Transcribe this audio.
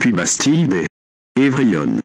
puis Bastille et Évrion.